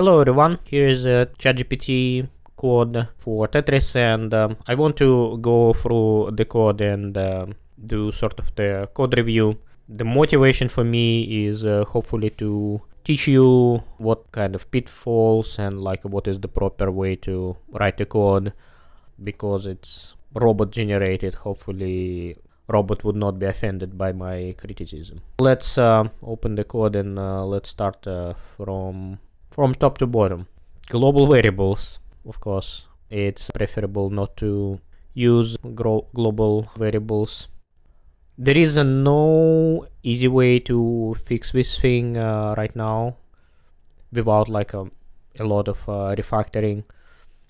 Hello everyone, here is a ChatGPT code for Tetris and um, I want to go through the code and uh, do sort of the code review. The motivation for me is uh, hopefully to teach you what kind of pitfalls and like what is the proper way to write the code because it's robot generated hopefully robot would not be offended by my criticism. Let's uh, open the code and uh, let's start uh, from from top to bottom. Global variables of course it's preferable not to use global variables. There is no easy way to fix this thing uh, right now without like a, a lot of uh, refactoring.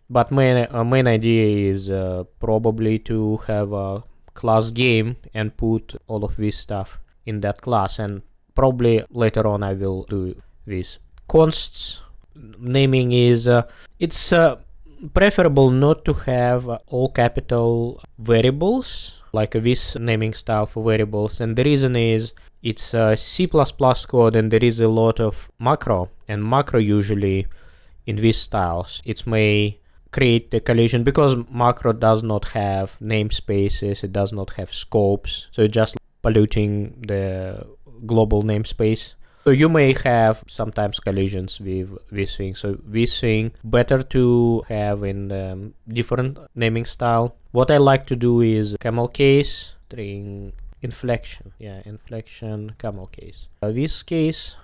But main uh, main idea is uh, probably to have a class game and put all of this stuff in that class. And probably later on I will do this consts naming is uh, it's uh, preferable not to have all capital variables like this naming style for variables and the reason is it's a C++ code and there is a lot of macro and macro usually in these styles it may create the collision because macro does not have namespaces it does not have scopes so it's just polluting the global namespace so you may have sometimes collisions with this thing. So this thing better to have in um, different naming style. What I like to do is camel case string inflection. Yeah, inflection camel case. Uh, this case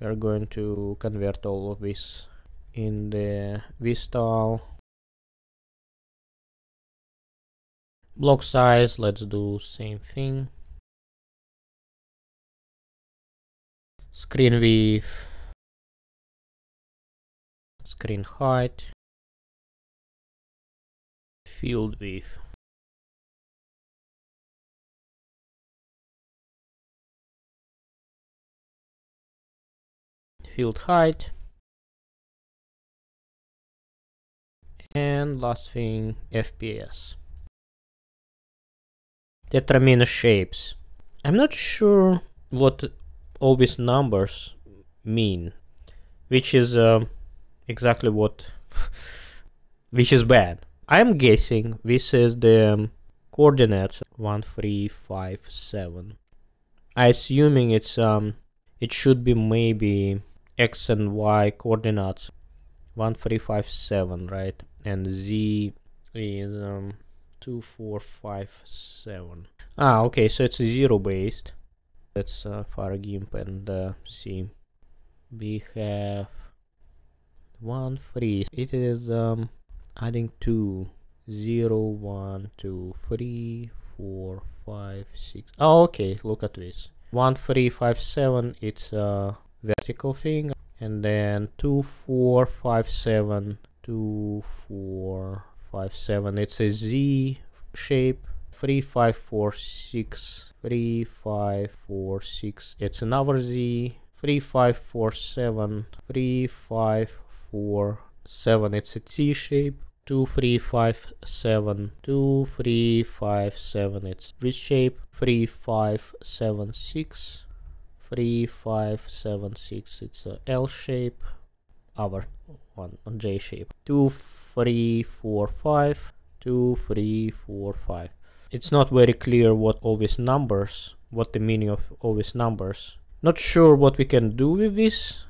we are going to convert all of this in the vstyle block size let's do same thing screen width, screen height, field width. field height. And last thing FPS determine shapes. I'm not sure what all these numbers mean which is uh, exactly what which is bad. I'm guessing this is the um, coordinates 1357 i assuming it's um it should be maybe x and y coordinates 1357 right? And z is um 2457 ah okay so it's zero based let's uh, fire gimp and uh, see we have one free it is um adding two. Zero one two three four five six. Oh okay. Look at this. One three five seven. It's a vertical thing. And then two four five seven. Two four five seven. It's a z shape three five four six three five four six. It's another z. Three five four seven. Three five four seven. It's a t shape. Two three five seven. Two three five seven. It's this shape. Three five seven six. Three five seven six. It's a l shape. Our one j shape. Two three four five. Two three four five it's not very clear what all these numbers, what the meaning of all these numbers. Not sure what we can do with this.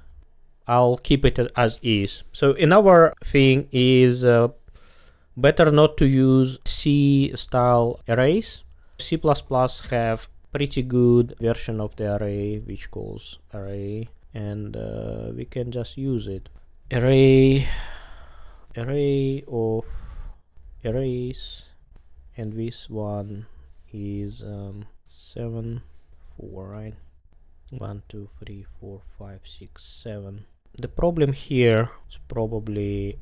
I'll keep it as is. So in our thing is uh, better not to use C style arrays. C++ have pretty good version of the array which calls array and uh, we can just use it. Array array of arrays and this one is um, 7 4 right? 1 2 3 4 5 6 7 the problem here is probably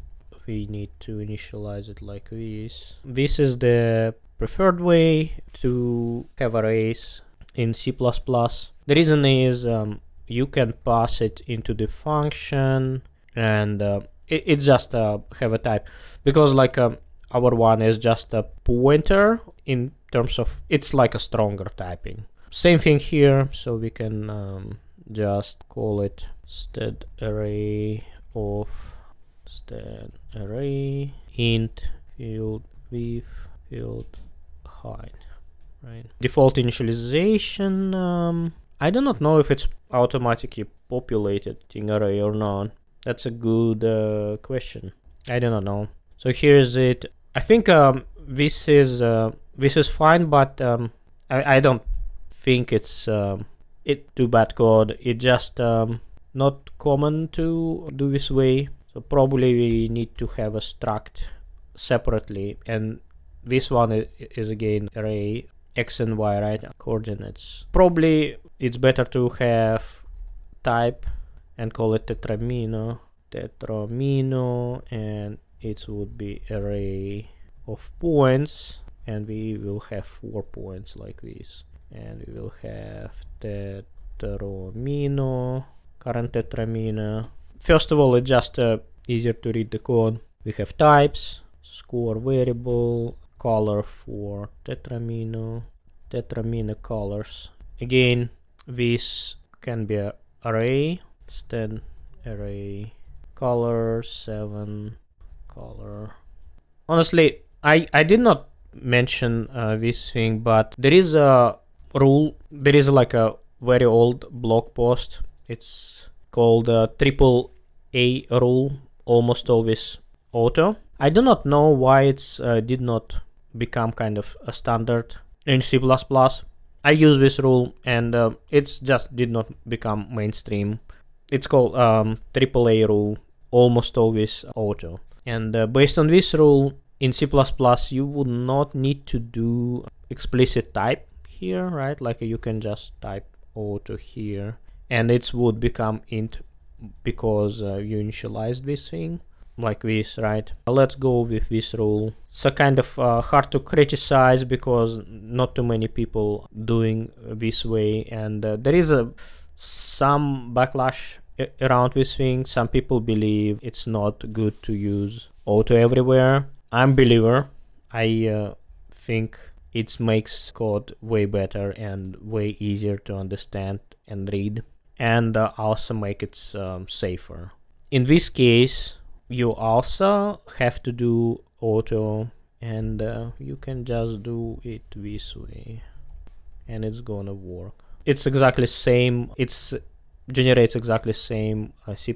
we need to initialize it like this. This is the preferred way to have arrays in C++ the reason is um, you can pass it into the function and uh, it, it just uh, have a type. Because like um, our one is just a pointer in terms of it's like a stronger typing. Same thing here so we can um, just call it std array of std array int field with field height right? Default initialization um, I do not know if it's automatically populated in array or not. That's a good uh, question. I do not know. So here's it I think um, this is uh, this is fine but um, I, I don't think it's um, it too bad code. It just um, not common to do this way. So probably we need to have a struct separately. And this one is again array x and y right? Coordinates. Probably it's better to have type and call it tetramino tetramino and it would be array of points and we will have four points like this. And we will have tetramino current tetramino first of all it's just uh, easier to read the code. We have types score variable color for tetramino tetramino colors. Again this can be array. Instead array color 7 color honestly i i did not mention uh, this thing but there is a rule there is like a very old blog post it's called uh, triple a rule almost always auto i do not know why it's uh, did not become kind of a standard in C++. I use this rule and uh, it's just did not become mainstream. It's called um, AAA rule, almost always auto. And uh, based on this rule, in C++ you would not need to do explicit type here, right? Like you can just type auto here and it would become int because uh, you initialized this thing like this, right? Let's go with this rule. It's a kind of uh, hard to criticize because not too many people doing this way and uh, there is a some backlash around this thing. Some people believe it's not good to use auto everywhere. I'm believer. I uh, think it makes code way better and way easier to understand and read and uh, also make it um, safer. In this case, you also have to do auto and uh, you can just do it this way and it's gonna work it's exactly same it's generates exactly same uh, C++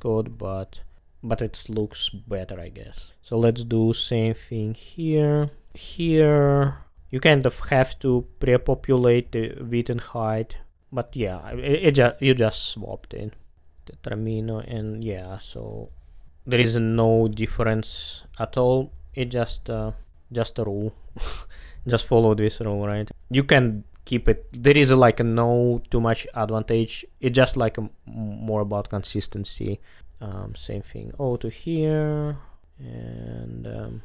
code but but it looks better I guess. So let's do same thing here. Here you kind of have to pre-populate the width and height but yeah it, it just you just swapped it tetramino and yeah so there is no difference at all. It just uh, just a rule. Just follow this rule right? You can keep it there is a, like a no too much advantage. It just like a, more about consistency. Um, same thing. Auto here and um,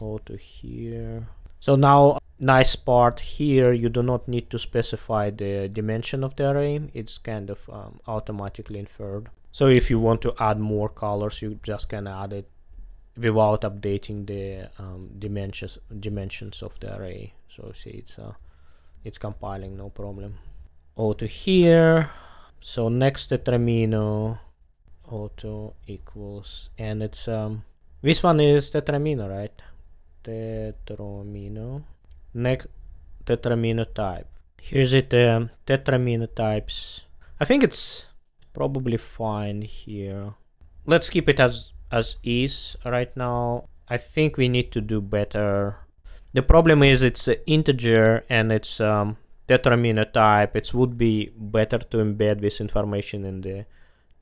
auto here. So now nice part here you do not need to specify the dimension of the array. It's kind of um, automatically inferred. So if you want to add more colors you just can add it without updating the um, dimensions dimensions of the array. So see it's uh, it's compiling no problem. Auto here. So next tetramino auto equals and it's um this one is tetramino right? Tetramino. Next tetramino type. Here's it um, tetramino types. I think it's probably fine here. Let's keep it as as is right now. I think we need to do better the problem is it's an integer and it's um tetramino type. It would be better to embed this information in the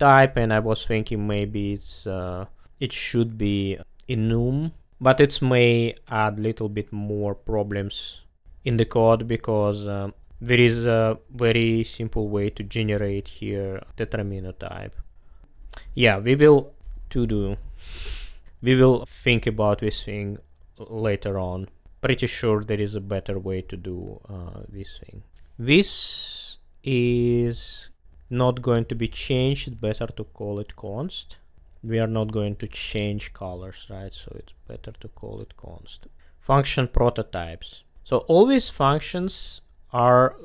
type and i was thinking maybe it's uh, it should be enum but it may add a little bit more problems in the code because um, there is a very simple way to generate here tetramino type. Yeah we will to do we will think about this thing later on pretty sure there is a better way to do uh, this thing. This is not going to be changed better to call it const. We are not going to change colors right? So it's better to call it const. Function prototypes. So all these functions are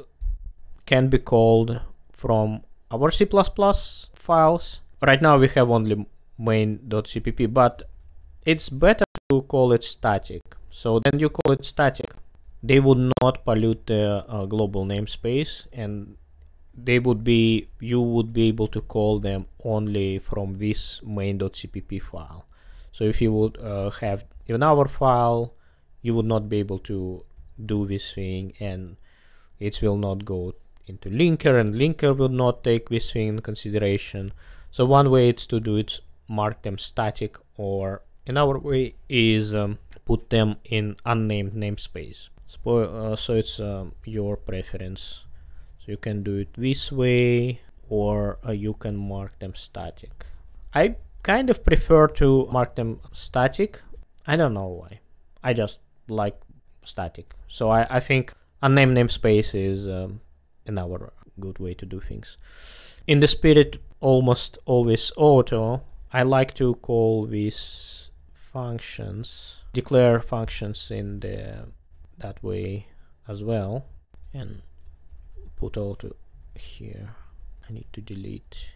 can be called from our C++ files. Right now we have only main.cpp, but it's better to call it static. So then you call it static. They would not pollute the uh, global namespace and they would be you would be able to call them only from this main.cpp file so if you would uh, have in our file you would not be able to do this thing and it will not go into linker and linker will not take this thing in consideration so one way it's to do it mark them static or another way is um, put them in unnamed namespace. So, uh, so it's um, your preference. So you can do it this way or uh, you can mark them static. I kind of prefer to mark them static. I don't know why. I just like static. So i i think unnamed namespace is um, another good way to do things. In the spirit almost always auto i like to call these functions declare functions in the that way as well. And put auto here I need to delete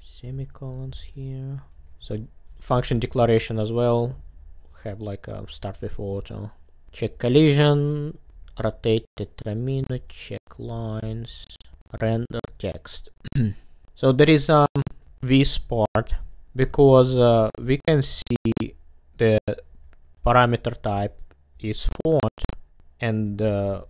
semicolons here. So function declaration as well. Have like a start with auto. Check collision rotate tetramino check lines render text. So there is um this part because uh, we can see the parameter type is font and uh,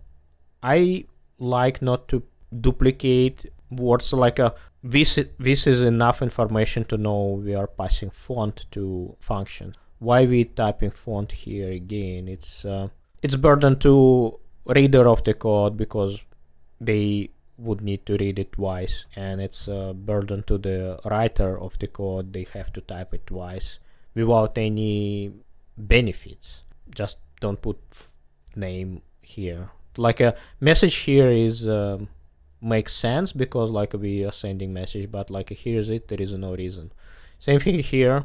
I like not to duplicate words like a this this is enough information to know we are passing font to function. Why we typing font here again? It's uh, it's burden to reader of the code because they would need to read it twice and it's a burden to the writer of the code. They have to type it twice without any benefits. Just don't put name here. Like a message here is um, makes sense because like we are sending message but like here's it there is no reason. Same thing here.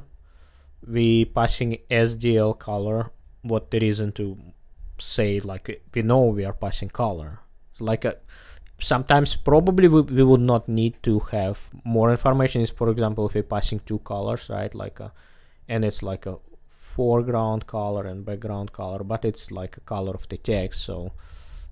We passing sdl color what the reason to say like we know we are passing color. It's like a sometimes probably we, we would not need to have more information is for example if we're passing two colors right? Like a and it's like a foreground color and background color but it's like a color of the text so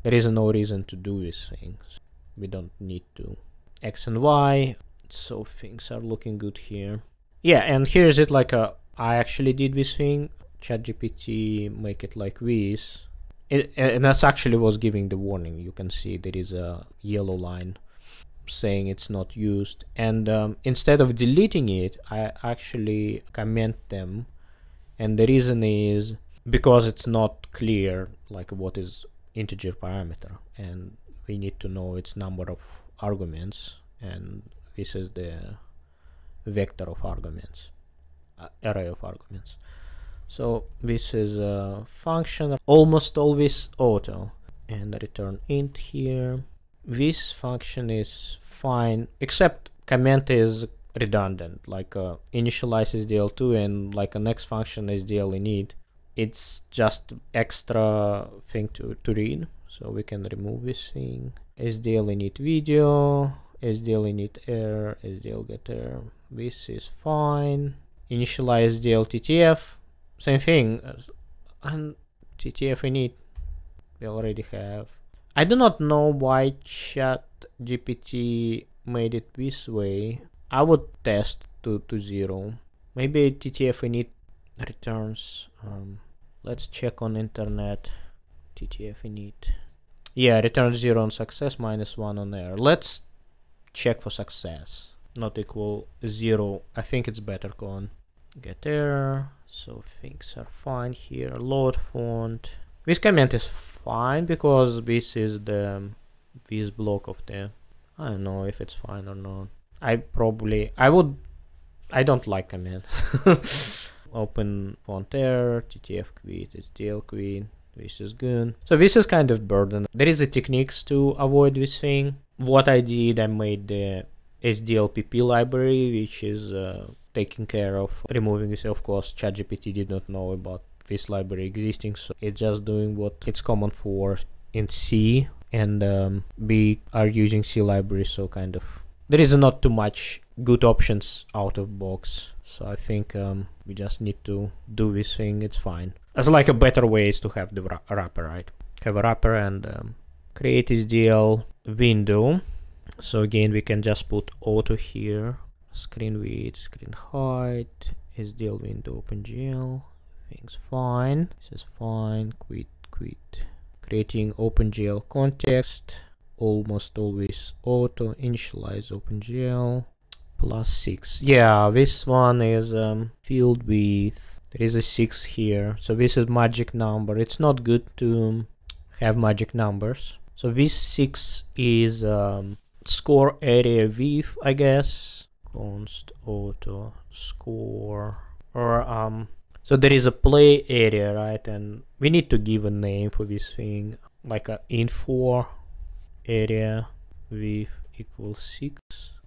there is no reason to do these things. We don't need to. X and y so things are looking good here. Yeah and here's it like a i actually did this thing. ChatGPT make it like this. It, and that's actually was giving the warning. You can see there is a yellow line saying it's not used. And um, instead of deleting it I actually comment them. And the reason is because it's not clear like what is integer parameter. And we need to know its number of arguments. And this is the vector of arguments uh, array of arguments. So this is a function almost always auto. And return int here this function is fine except comment is redundant. Like uh, initialize sdl2 and like a next function is sdl init. It's just extra thing to, to read. So we can remove this thing. Sdl init video? Sdl init error? Sdl get error? This is fine. Initialize sdl ttf same thing. And ttf init we already have i do not know why chat gpt made it this way. I would test to to zero. Maybe ttf init returns um, let's check on internet. Ttf init yeah return zero on success minus one on error. Let's check for success. Not equal zero. I think it's better gone. Get error. So things are fine here. Load font. This comment is fine because this is the this block of the i don't know if it's fine or not i probably i would i don't like comments open font error, ttf quit, sdl quit, this is good. So this is kind of burden. There is a techniques to avoid this thing. What I did, I made the SDLPP library, which is uh, taking care of removing this. Of course, ChatGPT did not know about this library existing, so it's just doing what it's common for in C, and um, we are using C library, so kind of there is not too much good options out of box. So I think um, we just need to do this thing. It's fine. There's like a better way is to have the wrapper, right? Have a wrapper and um, create SDL window. So again, we can just put auto here, screen width, screen height, SDL window, OpenGL. Things fine. This is fine. Quit, quit. Creating OpenGL context. Almost always auto initialize OpenGL plus 6 yeah this one is um, filled with there is a 6 here so this is magic number it's not good to have magic numbers so this 6 is um, score area width I guess const auto score or um so there is a play area right? And we need to give a name for this thing like a info area width equals 6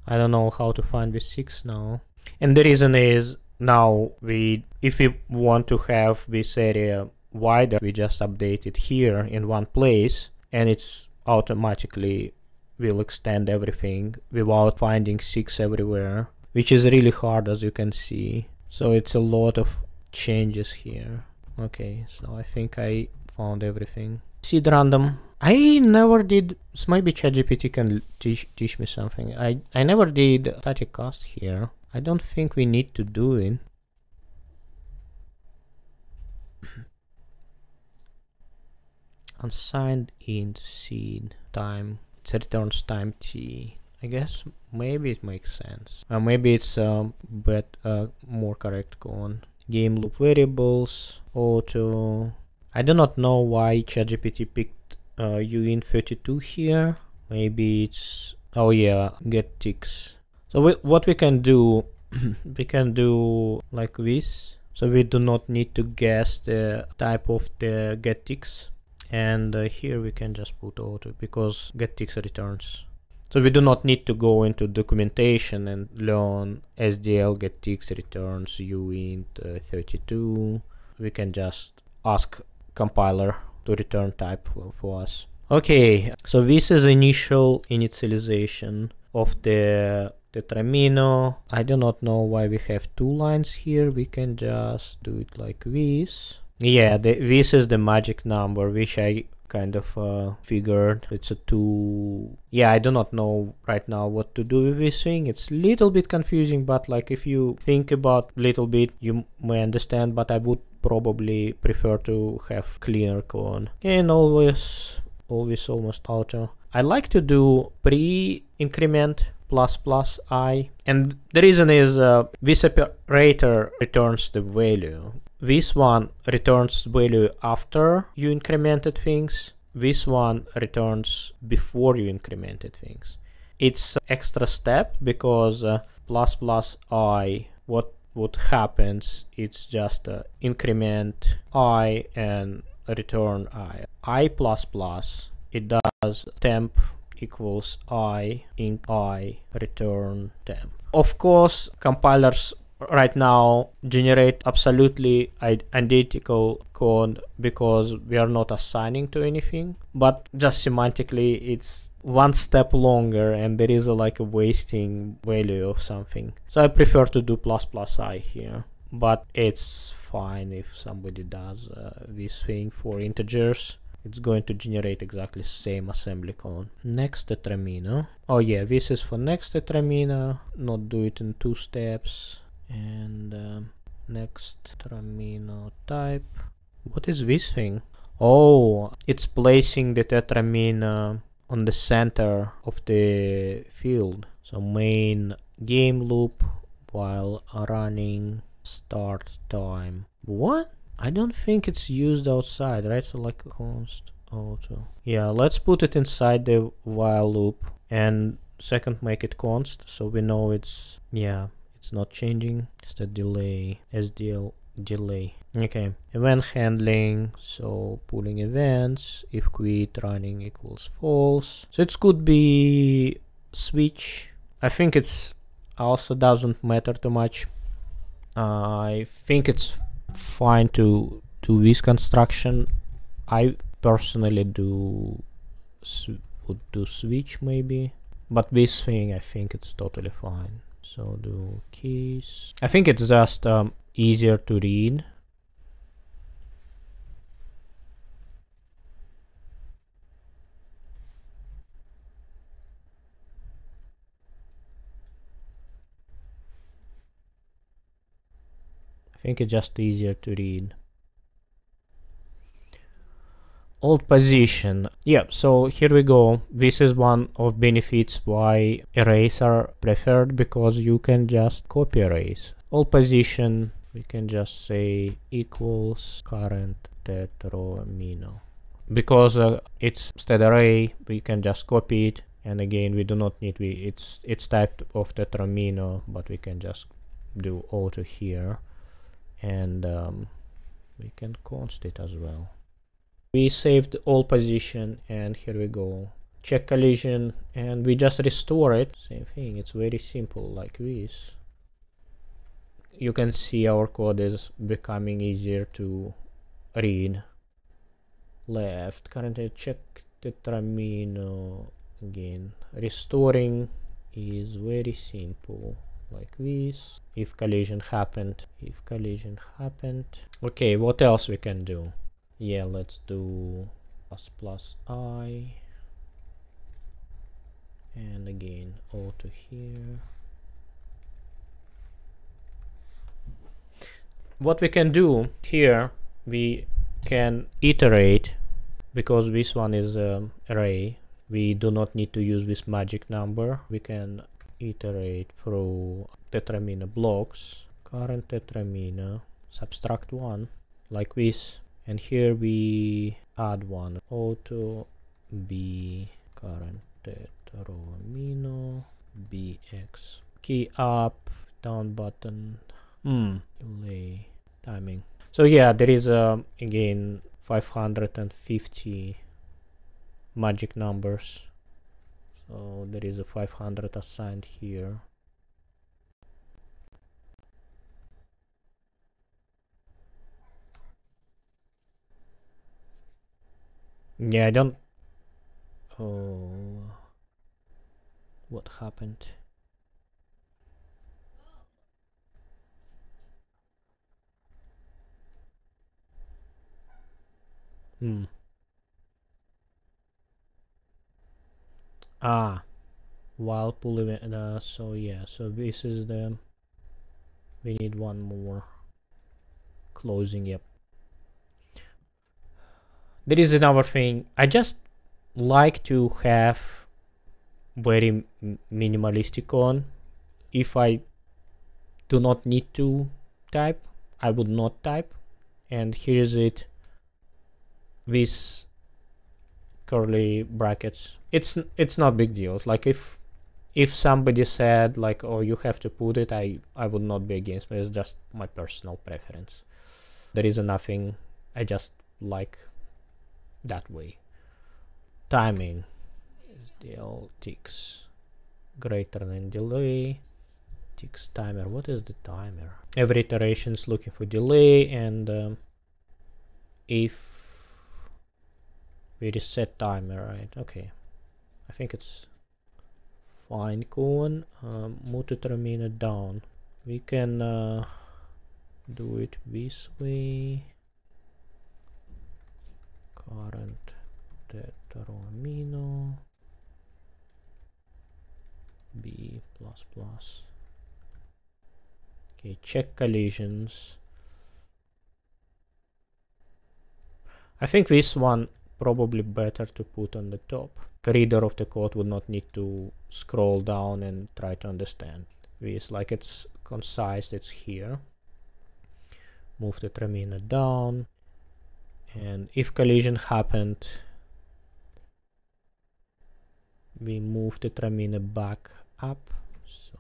I don't know how to find the 6 now. And the reason is now we if we want to have this area wider we just update it here in one place and it's automatically will extend everything without finding 6 everywhere which is really hard as you can see. So it's a lot of changes here okay so I think I found everything seed random I never did. Maybe ChatGPT can teach teach me something. I I never did static cast here. I don't think we need to do it. Unsigned int seed time. It returns time t. I guess maybe it makes sense. Uh, maybe it's um, but uh, more correct on game loop variables auto. I do not know why ChatGPT picked uh, uint32 here. Maybe it's oh yeah get ticks. So we, what we can do we can do like this. So we do not need to guess the type of the get ticks. And uh, here we can just put auto because get ticks returns so we do not need to go into documentation and learn SDL get ticks returns uint uh, 32 we can just ask compiler to return type for, for us. Okay, so this is initial initialization of the tetramino. I do not know why we have two lines here. We can just do it like this. Yeah, the, this is the magic number, which I kind of uh, figured. It's a two yeah i do not know right now what to do with this thing. It's a little bit confusing but like if you think about little bit you may understand but i would probably prefer to have cleaner code and always always almost auto. I like to do pre-increment plus plus i. And the reason is uh, this operator returns the value this one returns value after you incremented things. This one returns before you incremented things. It's extra step because uh, plus plus i what what happens it's just uh, increment i and return i. I plus plus it does temp equals i in i return temp. Of course compilers right now generate absolutely identical code because we are not assigning to anything but just semantically it's one step longer and there is a, like a wasting value of something. So i prefer to do plus plus i here but it's fine if somebody does uh, this thing for integers. It's going to generate exactly same assembly code. Next tetramino oh yeah this is for next tetramino not do it in two steps and uh, next tetramino type what is this thing? Oh it's placing the tetramino on the center of the field. So main game loop while running start time. What? I don't think it's used outside right? So like const auto. Yeah let's put it inside the while loop and second make it const so we know it's yeah it's not changing it's the delay sdl delay. Okay event handling so pulling events if quit running equals false. So it could be switch. I think it's also doesn't matter too much. I think it's fine to do this construction. I personally do would do switch maybe but this thing I think it's totally fine so do keys. I think it's just um, easier to read. I think it's just easier to read old position. Yeah so here we go. This is one of benefits why arrays are preferred because you can just copy arrays old position we can just say equals current tetromino. Because uh, it's state array we can just copy it and again we do not need we it's it's typed of tetromino but we can just do auto here. And um, we can const it as well we saved all position and here we go. Check collision and we just restore it. Same thing it's very simple like this. You can see our code is becoming easier to read. Left currently check tetramino again. Restoring is very simple like this. If collision happened if collision happened. Okay what else we can do yeah let's do plus plus i. And again auto here. What we can do here we can iterate because this one is um, array. We do not need to use this magic number. We can iterate through tetramino blocks. Current tetramino subtract one like this and here we add one auto b current row amino bx key up down button hmm. delay timing. So yeah there is uh, again 550 magic numbers. So there is a 500 assigned here Yeah, I don't... Oh... What happened? Hmm. Ah. While pulling it, uh, so yeah, so this is the... We need one more. Closing, yep there is another thing. I just like to have very minimalistic on. If i do not need to type i would not type. And here's it. With curly brackets. It's it's not big deals. Like if if somebody said like oh you have to put it i i would not be against but it's just my personal preference. There is nothing i just like that way. Timing is del ticks greater than delay ticks timer. What is the timer? Every iteration is looking for delay and um, if we reset timer, right? Okay, I think it's fine. Cool. Um, move tetramino down. We can uh, do it this way current tetramino b plus plus. Okay check collisions. I think this one probably better to put on the top. The reader of the code would not need to scroll down and try to understand. This like it's concise it's here. Move the tetramino down and if collision happened we move the tetramino back up. So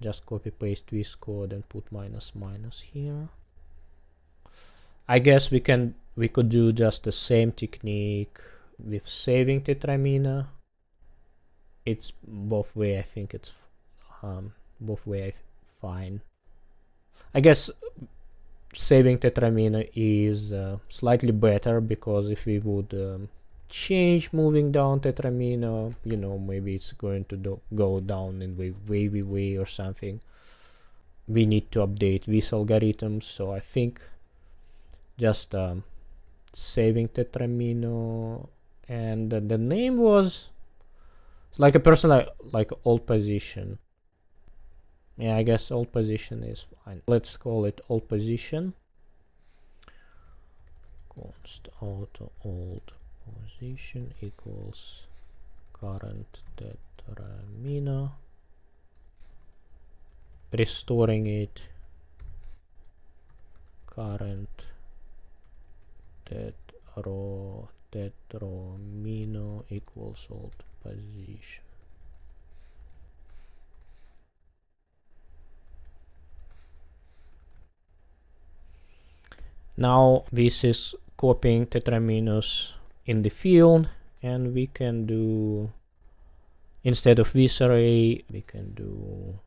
just copy paste this code and put minus minus here. I guess we can we could do just the same technique with saving tetramino it's both way I think it's um, both way fine. I guess saving tetramino is uh, slightly better because if we would um, change moving down tetramino you know maybe it's going to do, go down in way wavy way or something we need to update these algorithms so i think just um, saving tetramino and uh, the name was like a person like like old position yeah i guess old position is fine. Let's call it old position. Const auto old position equals current tetramino restoring it. Current tetro tetramino equals old position now this is copying tetraminos in the field and we can do instead of this array we can do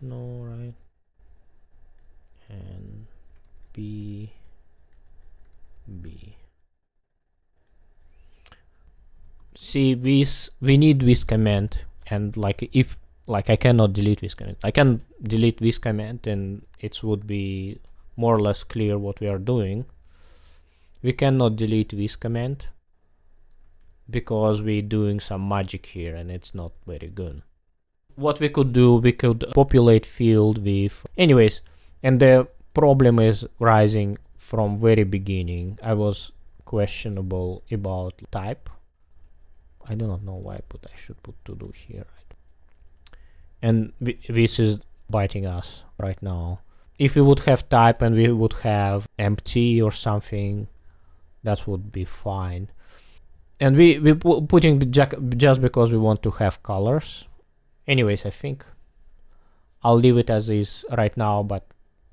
no right and b b. See this we need this command and like if like I cannot delete this command. I can delete this command and it would be more or less clear what we are doing. We cannot delete this command because we're doing some magic here and it's not very good. What we could do, we could populate field with... Anyways, and the problem is rising from very beginning. I was questionable about type. I do not know why I put I should put to do here right? And this is biting us right now. If we would have type and we would have empty or something that would be fine. And we we putting just because we want to have colors. Anyways i think i'll leave it as is right now but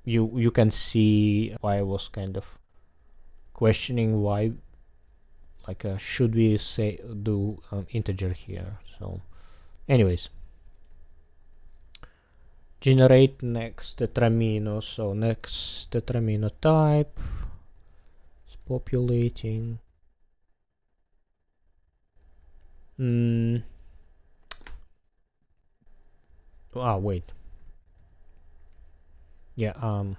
you you can see why i was kind of questioning why like uh, should we say do um, integer here? So anyways. Generate next tetramino. So next tetramino type is populating. Mm. ah wait. Yeah um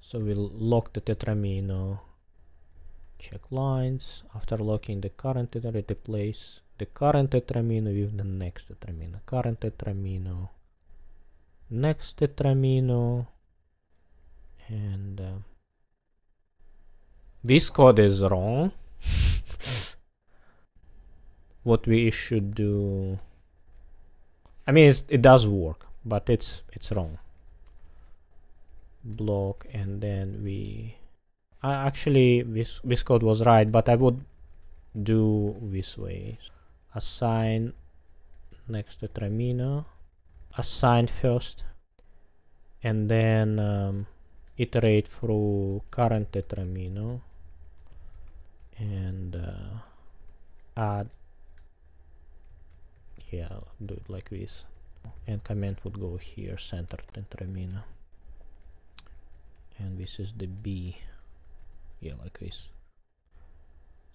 so we'll lock the tetramino check lines. After locking the current tetramino replace the current tetramino with the next tetramino. Current tetramino. Next tetramino. And uh, this code is wrong. What we should do I mean it does work but it's it's wrong. Block and then we uh, actually this this code was right but I would do this way. Assign next to tetramino assign first and then um, iterate through current tetramino and uh, add yeah do it like this. And comment would go here center tetramino and this is the B like this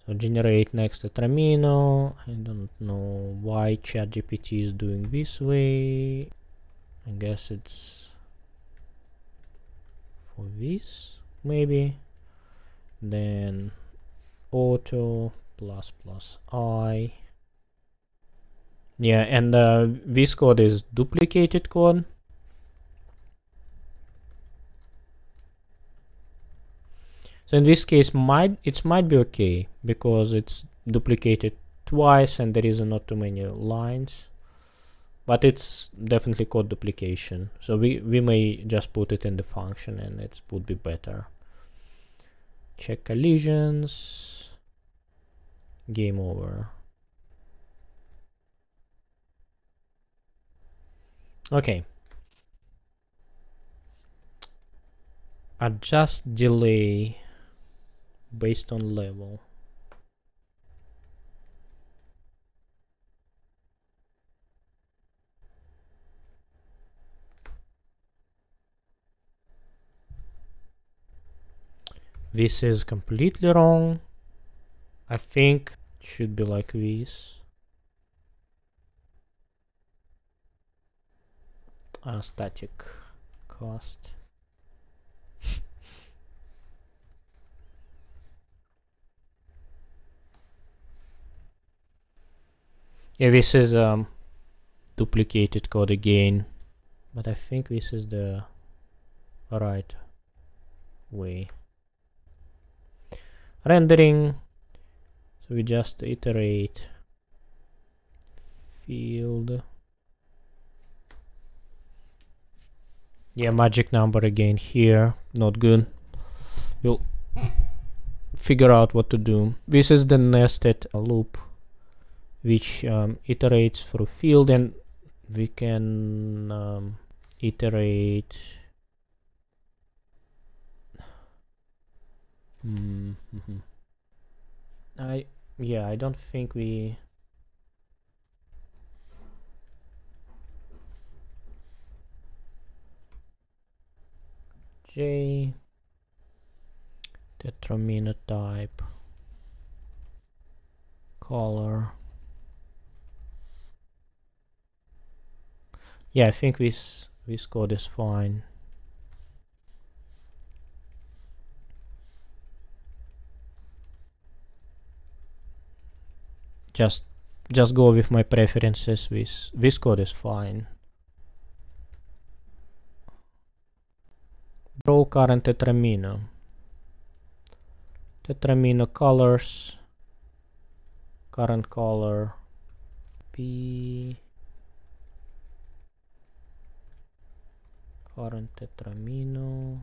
so generate next tetramino I don't know why ChatGPT is doing this way. I guess it's for this maybe. Then auto plus plus i. Yeah and uh, this code is duplicated code So in this case, might it might be okay because it's duplicated twice and there is not too many lines. But it's definitely code duplication. So we, we may just put it in the function and it would be better. Check collisions. Game over. Okay. Adjust delay based on level. This is completely wrong. I think it should be like this. Uh, static cost. Yeah this is um duplicated code again but I think this is the right way. Rendering. So we just iterate field. Yeah magic number again here. Not good. We'll figure out what to do. This is the nested loop which um, iterates through field and we can um, iterate mm -hmm. I yeah I don't think we J tetramino type color yeah I think this this code is fine. Just just go with my preferences. This this code is fine. Draw current tetramino. Tetramino colors. Current color. P current tetramino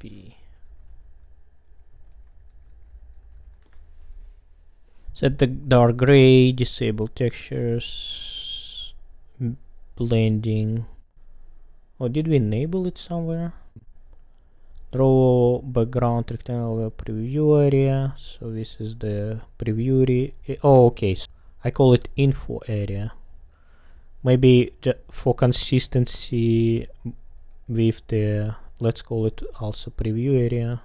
P. Set the dark gray disable textures blending. Oh, did we enable it somewhere draw background rectangle preview area so this is the preview area oh okay so I call it info area. Maybe for consistency with the let's call it also preview area.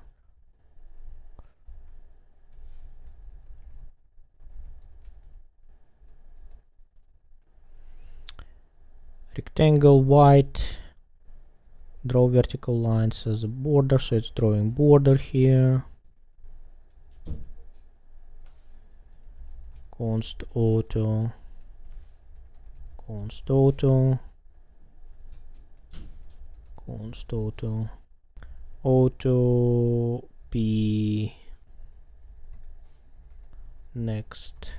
Rectangle white draw vertical lines as a border so it's drawing border here. Const auto. Const auto. Const auto. Auto p. Next.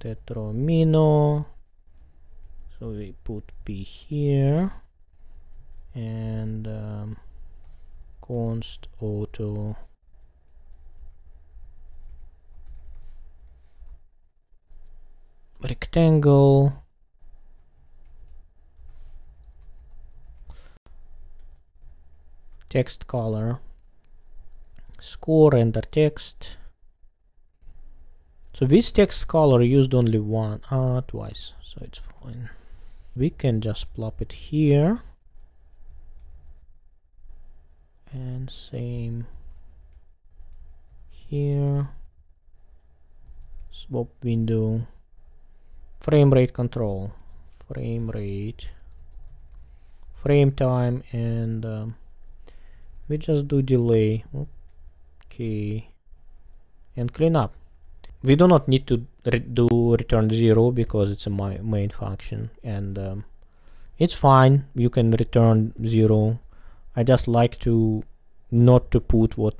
Tetramino. So we put p here and um, const auto. Rectangle. Text color. Score render text. So this text color used only one uh twice so it's fine. We can just plop it here and same here. Swap window. Frame rate control. Frame rate. Frame time and um, we just do delay. Okay. And clean up. We do not need to re do return zero because it's a main function and um, it's fine. You can return zero I just like to not to put what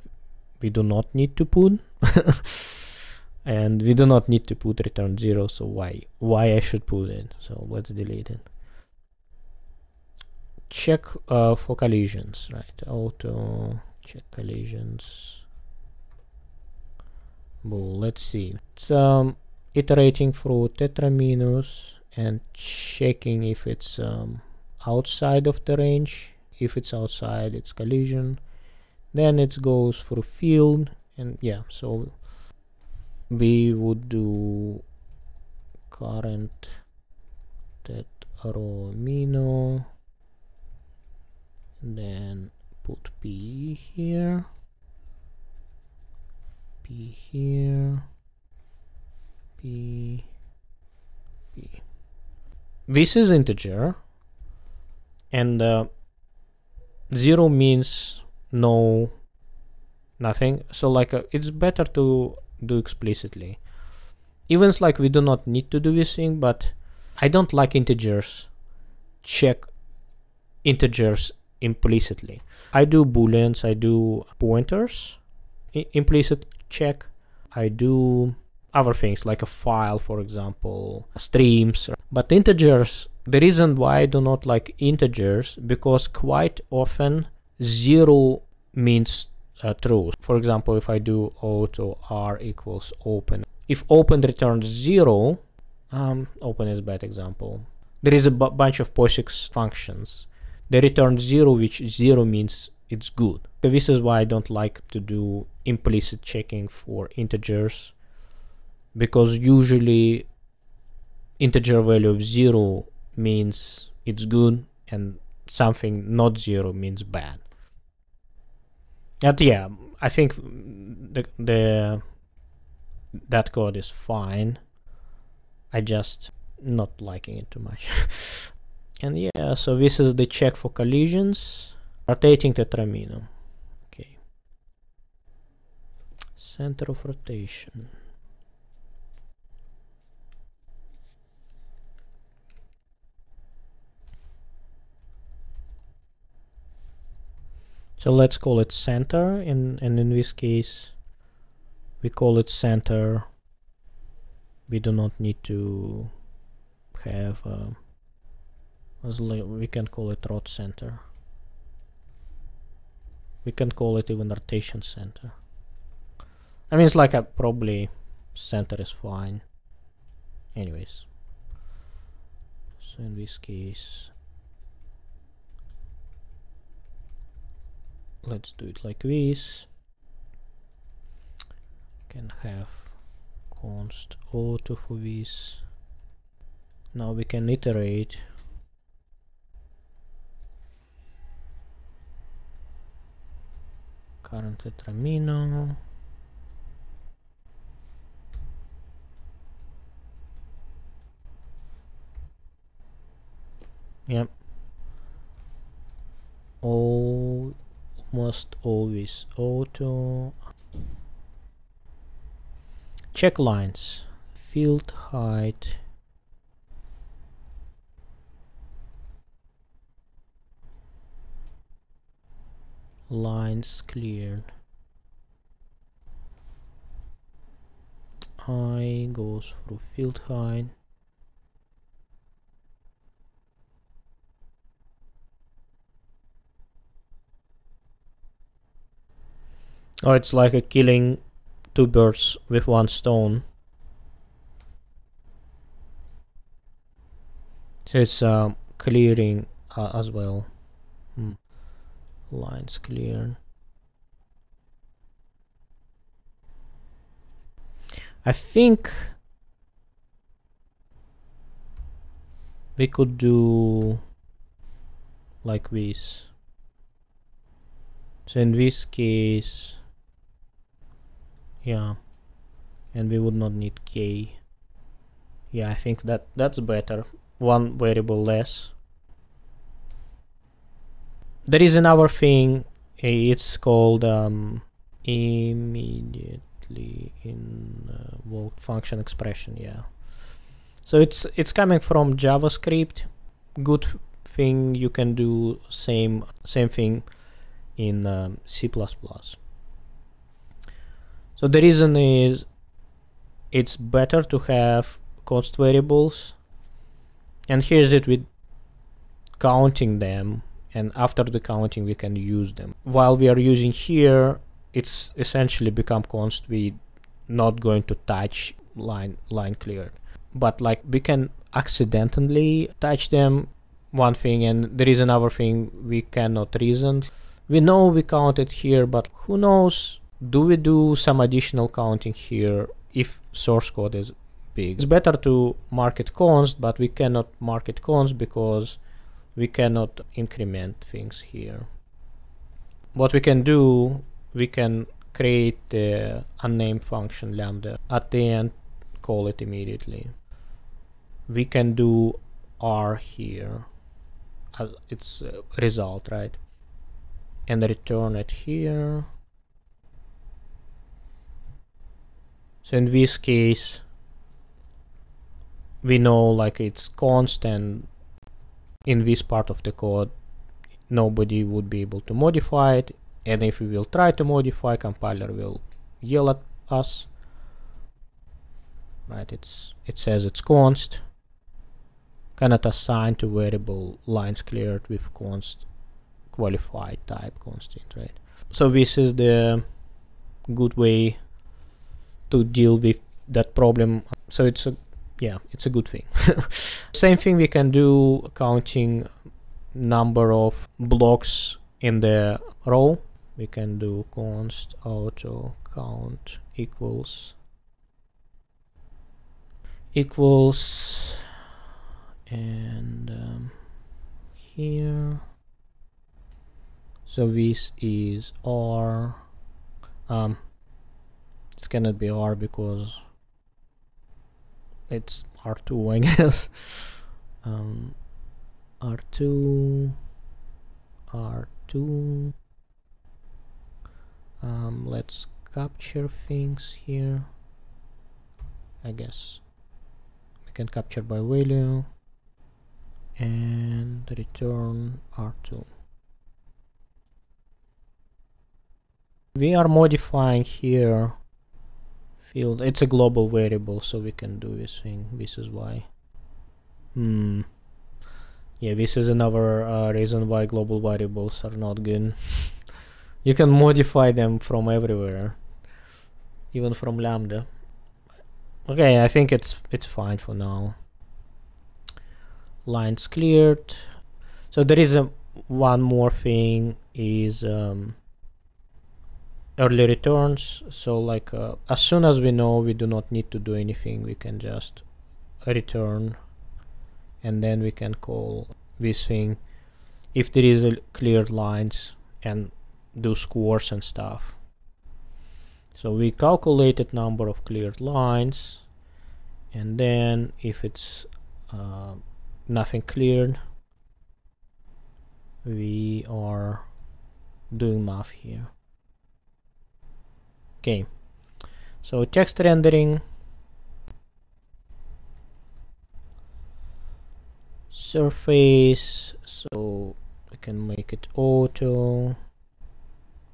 we do not need to put. And we do not need to put return zero so why why I should put it so let's delete it check uh, for collisions right? Auto check collisions. Well let's see. It's um, iterating through tetraminos and checking if it's um, outside of the range if it's outside it's collision. Then it goes for field and yeah so we would do current that Romino then put p here p here p p. This is integer and uh, 0 means no nothing. So like uh, it's better to do explicitly. Evens like we do not need to do this thing but I don't like integers. Check integers implicitly. I do booleans I do pointers implicit check. I do other things like a file for example streams. But integers the reason why I do not like integers because quite often zero means uh, true for example if I do auto r equals open. If open returns zero um, open is bad example. There is a bunch of POSIX functions. They return zero which zero means it's good. This is why I don't like to do implicit checking for integers because usually integer value of zero means it's good and something not zero means bad. And yeah i think the the that code is fine. I just not liking it too much. And yeah so this is the check for collisions. Rotating tetramino okay. Center of rotation So let's call it center in, and in this case we call it center. We do not need to have we can call it rod center. We can call it even rotation center. I mean it's like a probably center is fine. Anyways. So in this case let's do it like this. Can have const auto for this. Now we can iterate. Current tetramino. Yep. All must always auto check lines field height lines cleared. I goes through field height Oh, it's like a killing two birds with one stone. So it's um, clearing uh, as well. Hmm. Lines clear. I think we could do like this. So in this case, yeah. And we would not need k. Yeah I think that that's better. One variable less. There is another thing. It's called um, immediately invoked function expression yeah. So it's it's coming from javascript. Good thing you can do same same thing in um, c++ so the reason is it's better to have const variables and here's it with counting them and after the counting we can use them. While we are using here it's essentially become const we not going to touch line line cleared but like we can accidentally touch them one thing and there is another thing we cannot reason. We know we counted here but who knows do we do some additional counting here if source code is big. It's better to mark it const, but we cannot mark it const because we cannot increment things here. What we can do, we can create the unnamed function lambda at the end, call it immediately. We can do r here as its uh, result, right? And return it here. So in this case, we know like it's constant in this part of the code. Nobody would be able to modify it. And if we will try to modify compiler will yell at us. Right it's it says it's const. Cannot assign to variable lines cleared with const qualified type constant right? So this is the good way to deal with that problem. So it's a yeah it's a good thing. Same thing we can do counting number of blocks in the row. We can do const auto count equals equals and um, here. So this is r um it cannot be r because it's r2 I guess. Um, r2 r2 um, let's capture things here. I guess we can capture by value and return r2 we are modifying here field. It's a global variable so we can do this thing. This is why. Hmm. Yeah this is another uh, reason why global variables are not good. You can modify them from everywhere even from lambda. Okay i think it's it's fine for now. Lines cleared. So there is a one more thing is um, early returns so like uh, as soon as we know we do not need to do anything we can just return and then we can call this thing if there is a cleared lines and do scores and stuff. So we calculated number of cleared lines and then if it's uh, nothing cleared we are doing math here okay so text rendering. Surface. So I can make it auto.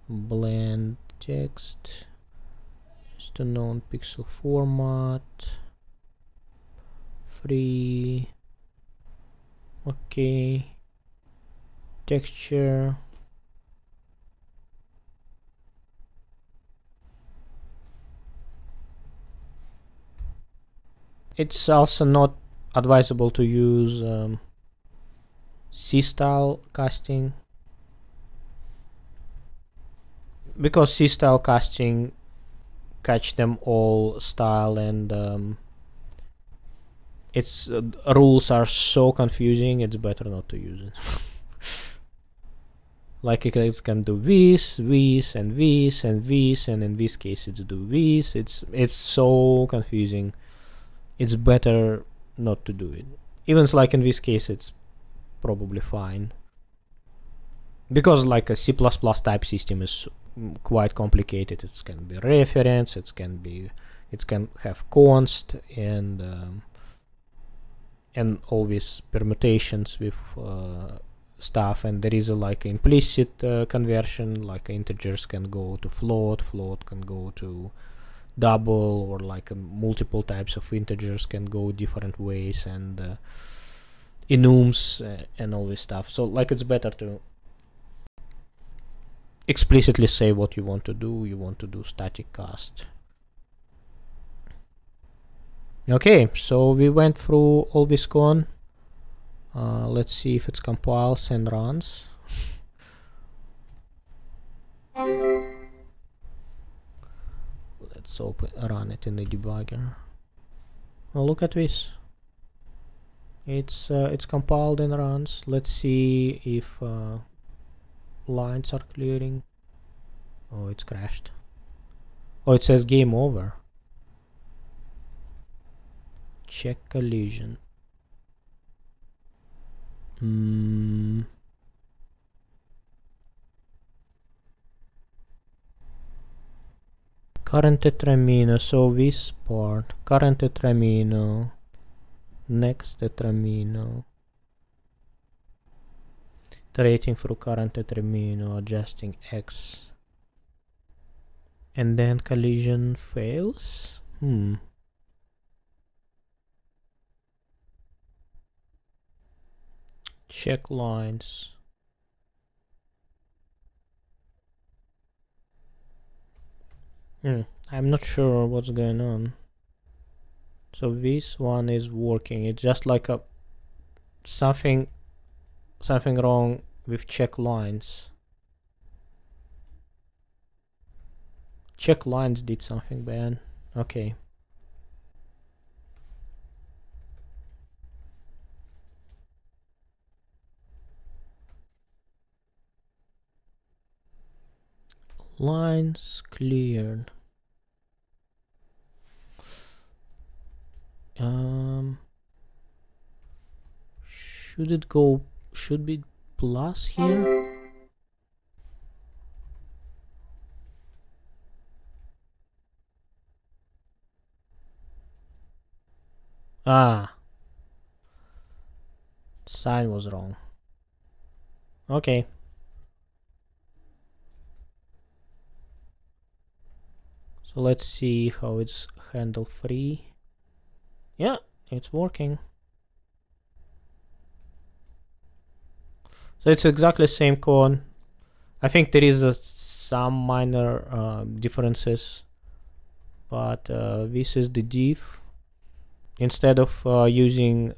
Blend text. Just a known pixel format. Free. Okay. Texture it's also not advisable to use um, C-style casting. Because C-style casting catch them all style and um, its uh, rules are so confusing it's better not to use it. Like it can do this this and this and this and in this case it's do this. It's it's so confusing it's better not to do it. Even like in this case, it's probably fine. Because like a C++ type system is quite complicated. It can be reference, it can be, it can have const and um, and all these permutations with uh, stuff and there is a like implicit uh, conversion like integers can go to float float can go to double or like um, multiple types of integers can go different ways and uh, enums uh, and all this stuff. So like it's better to explicitly say what you want to do. You want to do static cast. Okay so we went through all this code uh, let's see if it compiles and runs open run it in the debugger Oh, look at this. It's uh, it's compiled and runs. Let's see if uh, lines are clearing. Oh, it's crashed. Oh, it says game over. Check collision. Hmm. Current tetramino, so this part, current tetramino, next tetramino, iterating through current tetramino, adjusting X, and then collision fails? Hmm. Check lines. Hmm, I'm not sure what's going on. So this one is working. It's just like a something something wrong with check lines. Check lines did something bad. Okay. Lines cleared. Um should it go should be plus here? Ah. Sign was wrong. Okay So let's see how it's handle free. Yeah, it's working. So it's exactly the same code. I think there is a, some minor uh, differences, but uh, this is the diff. Instead of uh, using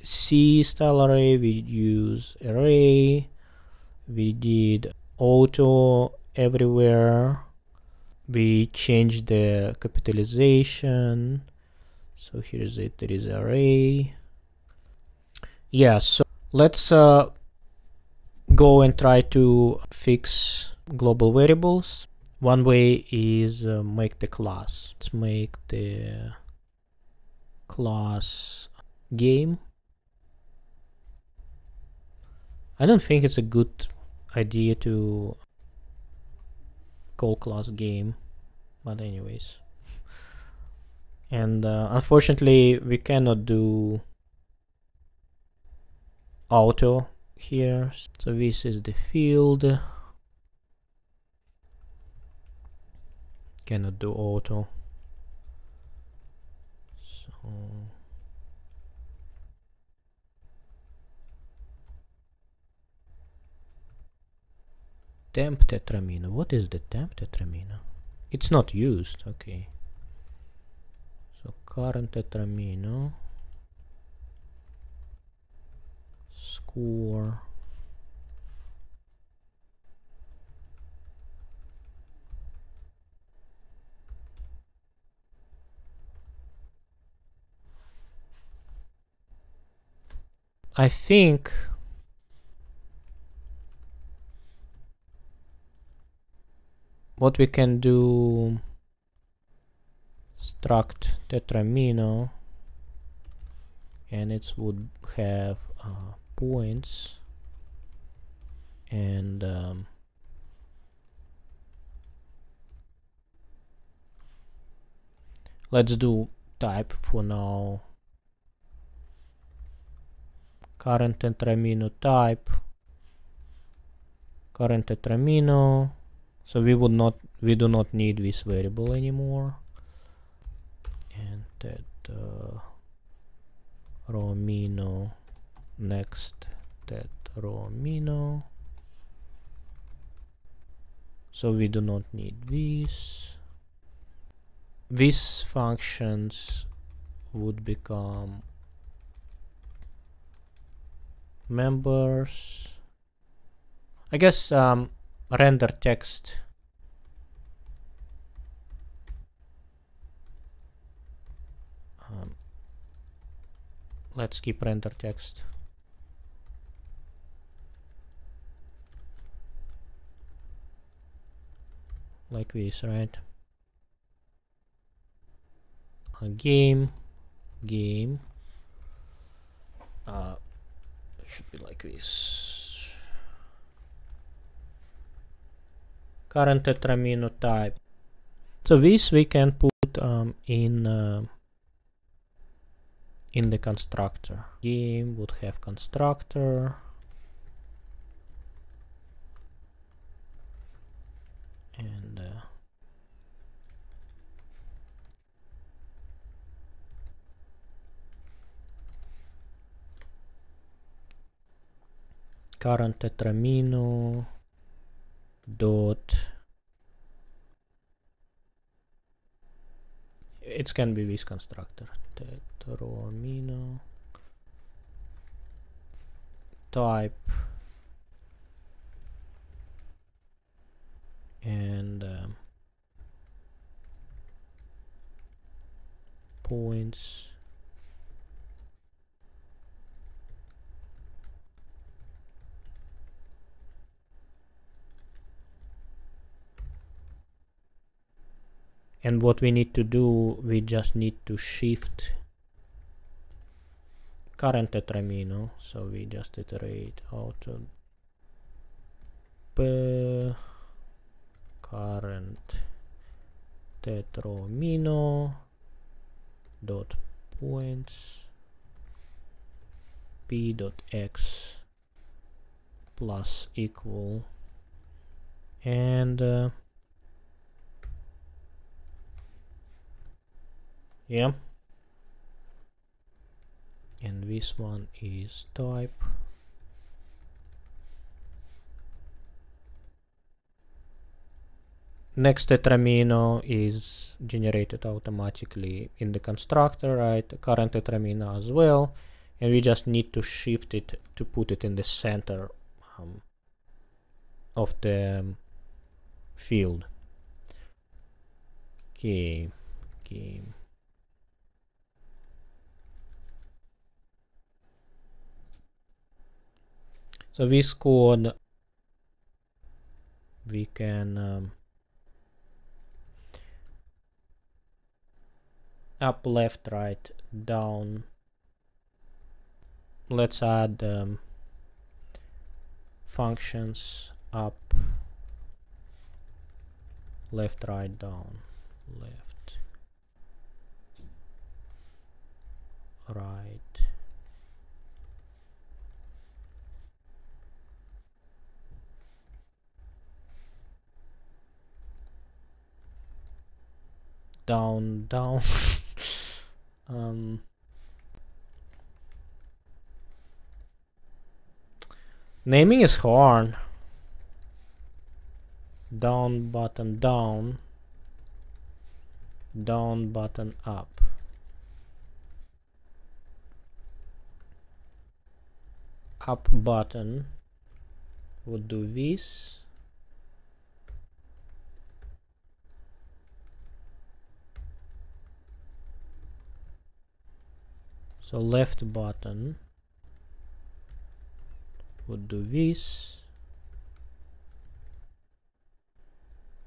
C style array, we use array. We did auto everywhere we change the capitalization. So here's it there is array. Yeah so let's uh, go and try to fix global variables. One way is uh, make the class. Let's make the class game. I don't think it's a good idea to call class game but anyways. And uh, unfortunately we cannot do auto here so this is the field. Cannot do auto. So temp tetramino. What is the temp tetramino? It's not used, okay. So current tetramino. Score. I think what we can do struct tetramino and it would have uh, points and um, let's do type for now. Current tetramino type. Current tetramino so we would not we do not need this variable anymore. And that uh, romino next that romino so we do not need this. These functions would become members. I guess um, render text. Um, let's keep render text. Like this right? A game game. Uh should be like this current tetramino type so this we can put um, in uh, in the constructor game would have constructor and uh, current tetramino dot. It can be this constructor. Tetramino type. And um, points and what we need to do we just need to shift current tetramino so we just iterate auto current tetramino dot points p dot x plus equal and uh, yeah. And this one is type. Next tetramino is generated automatically in the constructor right? Current tetramino as well. And we just need to shift it to put it in the center um, of the um, field. Okay. Game so this code we can um, up left right down. Let's add um, functions up left right down left right down down. Um, naming is hard. Down button down. Down button up. Up button would do this so left button would do this.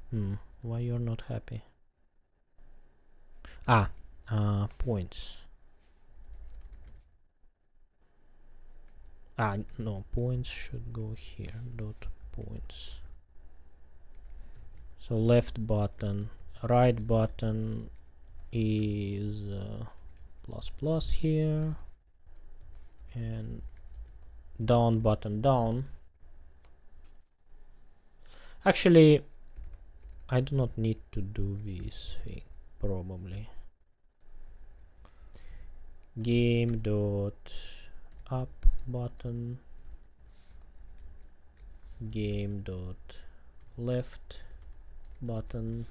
Hmm why you're not happy? Ah uh, points. Ah no points should go here dot points. So left button right button is uh, plus plus here. And down button down. Actually I do not need to do this thing probably. Game dot up button. Game dot left button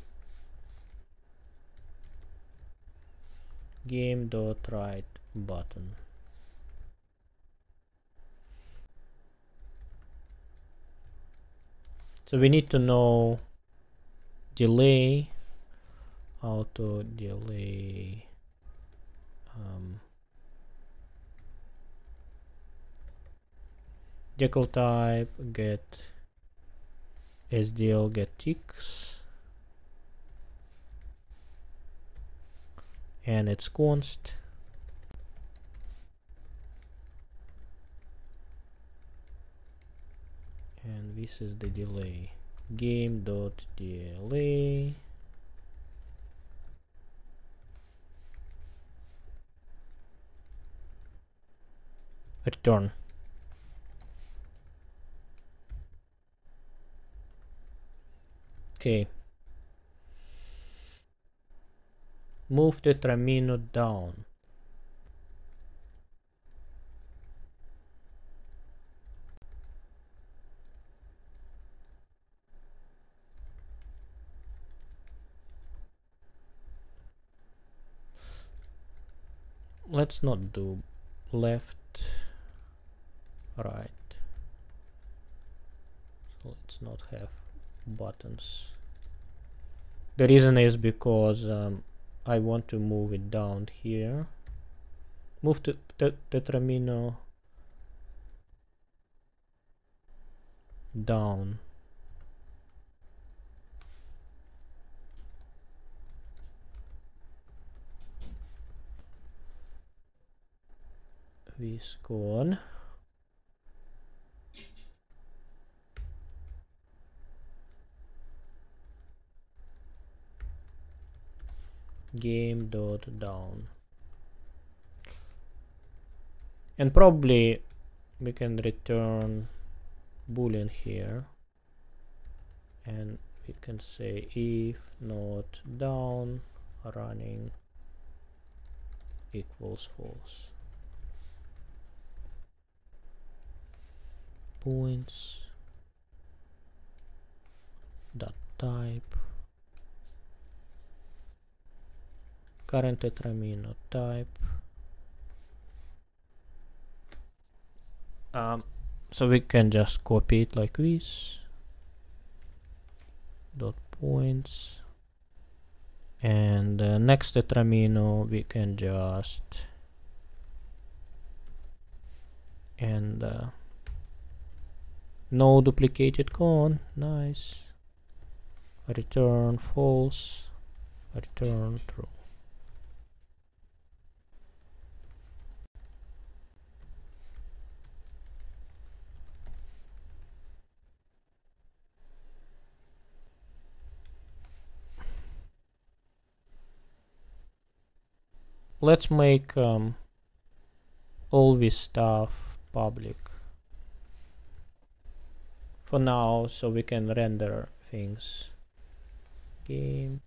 game dot right button. So we need to know delay auto delay um, decltype get sdl get ticks and it's const and this is the delay. Game dot delay return. Okay move tetramino down. Let's not do left right. So let's not have buttons. The reason is because um, I want to move it down here. Move to the tetramino down. Viscon game dot down. And probably we can return boolean here. And we can say if not down running equals false. Points. Dot type current tetramino type. Um, so we can just copy it like this. Dot points. And uh, next tetramino we can just and uh, no duplicated con nice. Return false. Return true let's make um, all this stuff public. For now so we can render things. Game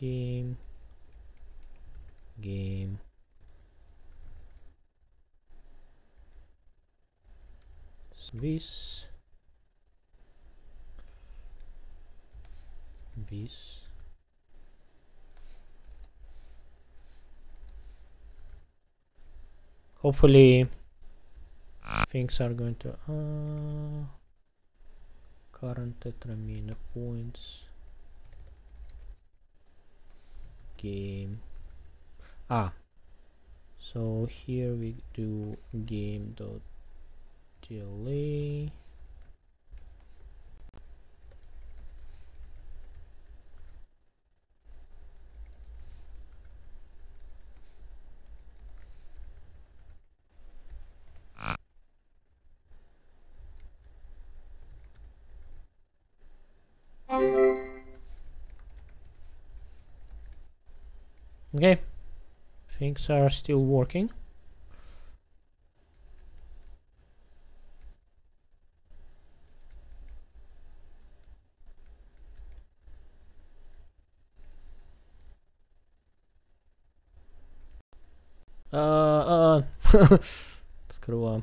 game game this this hopefully things are going to uh, current tetramino points. Game. Ah. So here we do game dot delay Okay, things are still working. Uh, uh, screw up.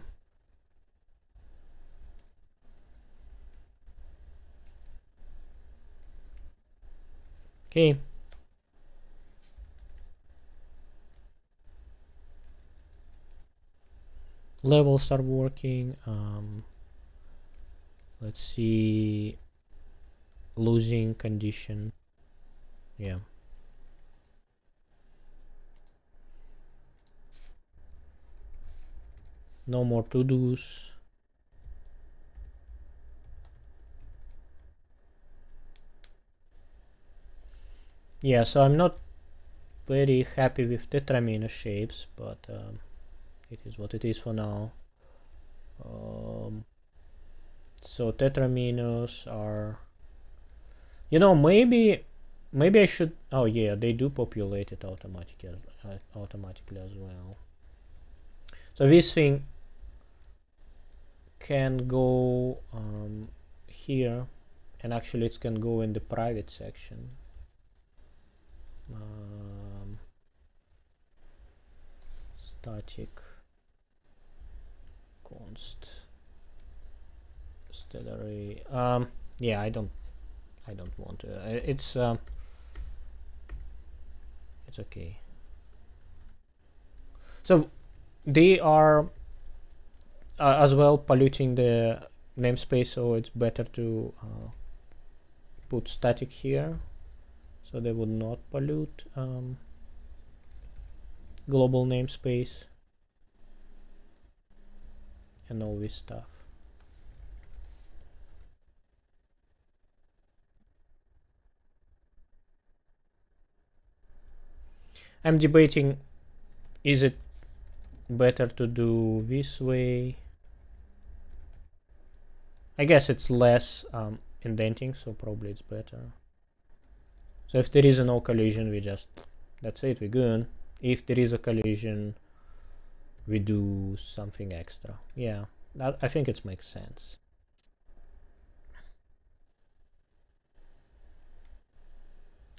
Okay. Levels are working. Um, let's see. Losing condition. Yeah. No more to-dos. Yeah, so I'm not very happy with Tetramino shapes, but um, it is what it is for now. Um, so Tetraminos are, you know, maybe, maybe I should. Oh yeah, they do populate it automatically, uh, automatically as well. So this thing can go um, here, and actually it can go in the private section um, static const array um yeah i don't i don't want to it's um it's okay. So they are uh, as well polluting the namespace so it's better to uh, put static here so they would not pollute um, global namespace and all this stuff. I'm debating is it better to do this way I guess it's less um, indenting so probably it's better so if there is no collision, we just, that's it, we're good. If there is a collision, we do something extra. Yeah, that, I think it makes sense.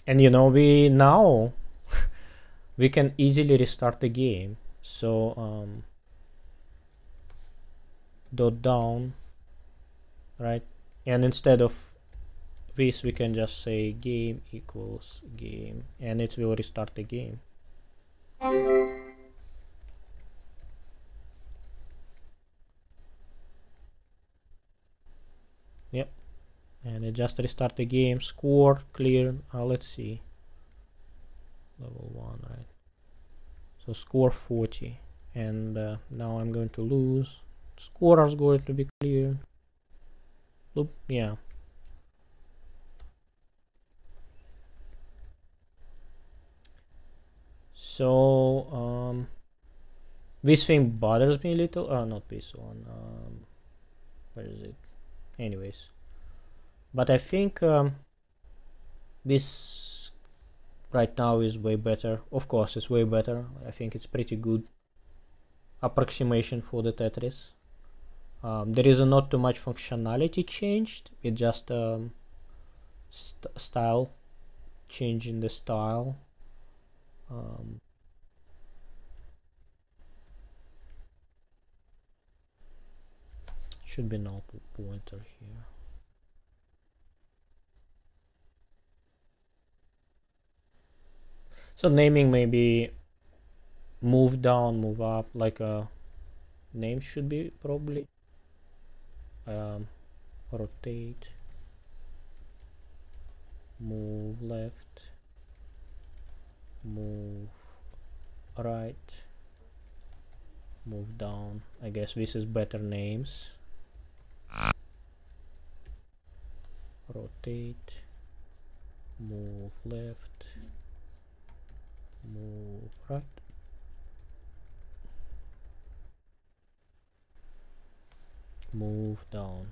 And you know, we now, we can easily restart the game. So, um, dot down, right? And instead of this we can just say game equals game and it will restart the game yep. And it just restart the game. Score clear. Uh, let's see. Level 1 right. So score 40 and uh, now I'm going to lose. Score is going to be clear. Loop, yeah. So, um, this thing bothers me a little. Oh, not this one. Um, where is it? Anyways. But I think um, this right now is way better. Of course, it's way better. I think it's pretty good approximation for the Tetris. Um, there is not too much functionality changed. It just um, st style, changing the style. Um, should be no pointer here. So naming maybe move down move up like a name should be probably um, rotate move left move right move down. I guess this is better names rotate move left move right. Move down.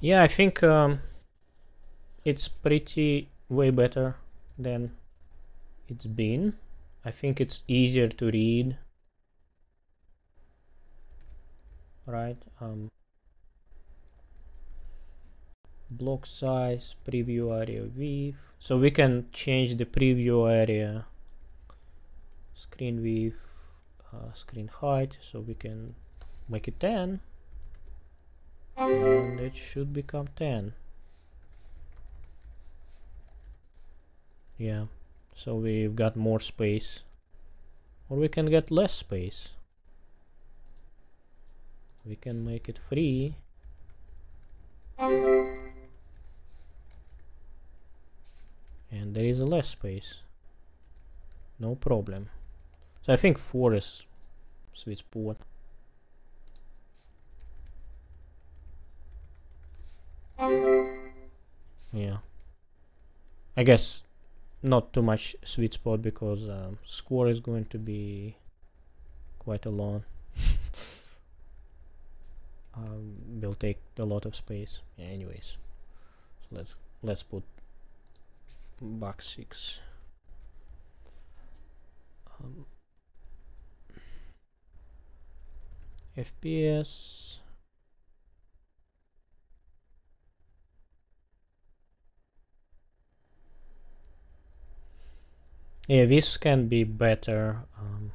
Yeah I think um, it's pretty way better than it's been. I think it's easier to read, right? Um, block size, preview area width. So we can change the preview area, screen width, uh, screen height. So we can make it 10 and it should become 10. Yeah. So we've got more space. Or we can get less space. We can make it free. And there is less space. No problem. So I think 4 is sweet spot. Yeah. I guess not too much sweet spot because um, score is going to be quite a long. Um, will take a lot of space. Yeah, anyways. So let's let's put back 6 um, FPS yeah this can be better um,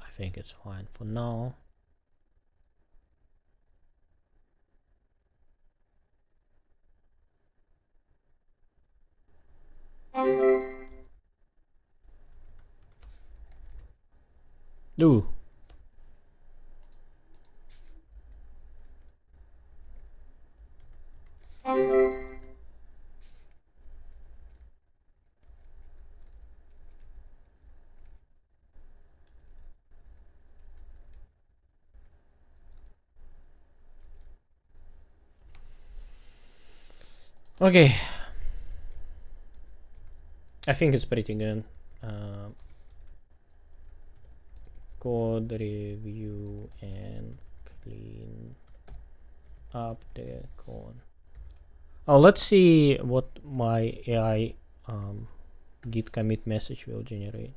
I think it's fine for now Ooh. Okay. I think it's pretty good. Uh, code review and clean up the code. Oh, let's see what my AI um, git commit message will generate.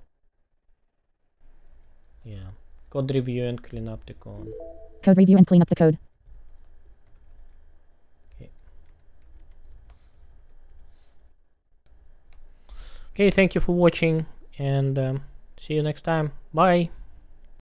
Yeah, code review and clean up the code. Code review and clean up the code. Okay, thank you for watching and um, see you next time. Bye.